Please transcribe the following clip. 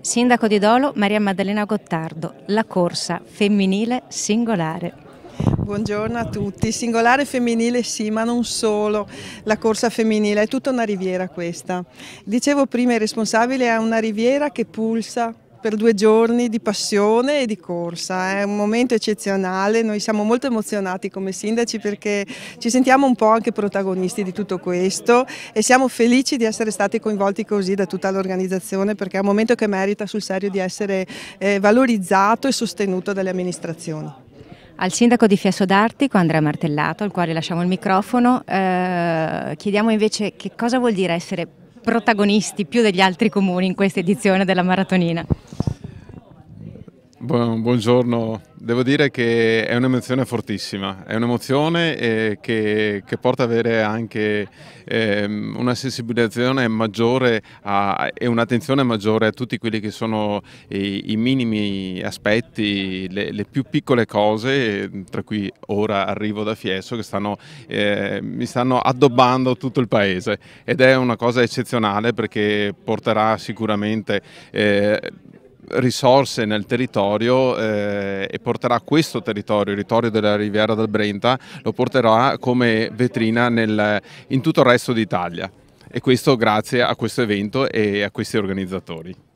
Sindaco di Dolo, Maria Maddalena Gottardo, la corsa femminile singolare. Buongiorno a tutti, singolare femminile sì, ma non solo, la corsa femminile, è tutta una riviera questa. Dicevo prima, il responsabile è una riviera che pulsa per due giorni di passione e di corsa. È un momento eccezionale, noi siamo molto emozionati come sindaci perché ci sentiamo un po' anche protagonisti di tutto questo e siamo felici di essere stati coinvolti così da tutta l'organizzazione perché è un momento che merita sul serio di essere eh, valorizzato e sostenuto dalle amministrazioni. Al sindaco di Fiasso d'Artico, Andrea Martellato, al quale lasciamo il microfono, eh, chiediamo invece che cosa vuol dire essere protagonisti più degli altri comuni in questa edizione della maratonina. Buongiorno, devo dire che è un'emozione fortissima, è un'emozione eh, che, che, porta ad avere anche eh, una sensibilizzazione maggiore a, e un'attenzione maggiore a tutti quelli che sono i, i minimi aspetti, le, le, più piccole cose, tra cui ora arrivo da Fieso, che stanno, eh, mi stanno addobbando tutto il paese. Ed è una cosa eccezionale perché porterà sicuramente eh, risorse nel territorio eh, e porterà questo territorio, il territorio della Riviera del Brenta, lo porterà come vetrina nel, in tutto il resto d'Italia e questo grazie a questo evento e a questi organizzatori.